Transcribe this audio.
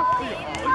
Oh,